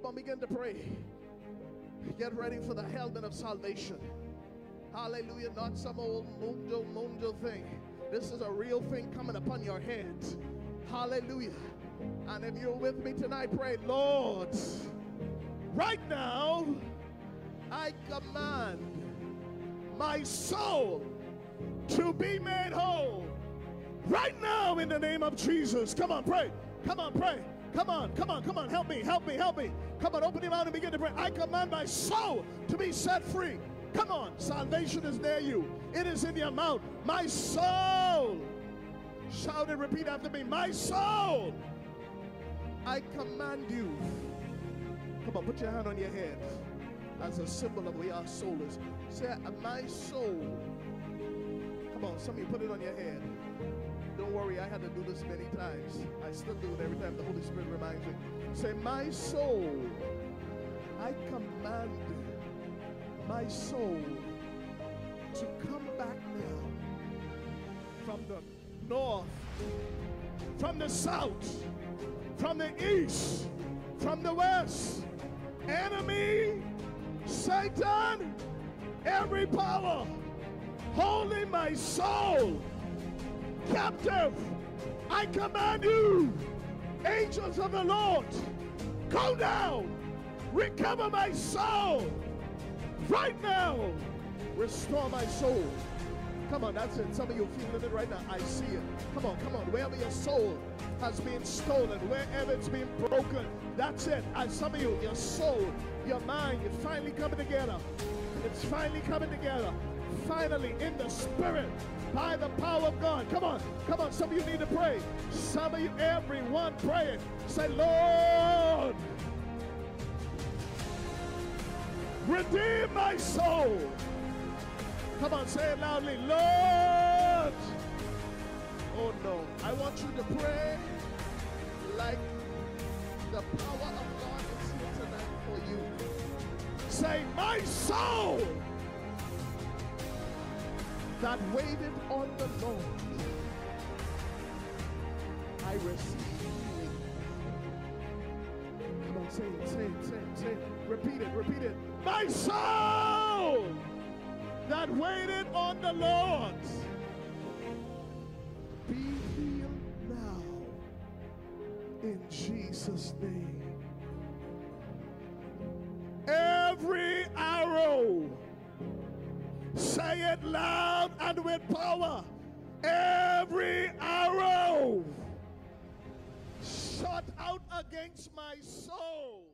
Come on, begin to pray. Get ready for the helmet of salvation. Hallelujah. Not some old mundo mundo thing. This is a real thing coming upon your head. Hallelujah. And if you're with me tonight, pray, Lord, right now, I command my soul to be made whole. Right now, in the name of Jesus. Come on, pray. Come on, pray. Come on, come on, come on. Help me, help me, help me. Come on, open your mouth and begin to pray. I command my soul to be set free. Come on, salvation is near you. It is in your mouth. My soul. Shout and repeat after me. My soul. I command you. Come on, put your hand on your head as a symbol of where our soul is. Say, my soul. Come on, some of you put it on your head. Don't worry, I had to do this many times. I still do it every time the Holy Spirit reminds me. Say, My soul, I command my soul to come back now from the north, from the south, from the east, from the west. Enemy, Satan, every power holding my soul captive. I command you, angels of the Lord, go down, recover my soul right now, restore my soul. Come on, that's it. Some of you feeling it right now. I see it. Come on, come on. Wherever your soul has been stolen, wherever it's been broken, that's it. And some of you, your soul, your mind, you're finally coming together. It's finally coming together. Finally, in the spirit, by the power of God. Come on, come on. Some of you need to pray. Some of you, everyone praying. Say, Lord, redeem my soul. Come on, say it loudly. Lord. Oh no. I want you to pray like the power of God is here tonight for you. Say, my soul that waited on the Lord. I receive. Come on, say it, say it, say it, say it. Repeat it, repeat it. My soul that waited on the Lord. Be healed now in Jesus' name. Every Say it loud and with power. Every arrow shot out against my soul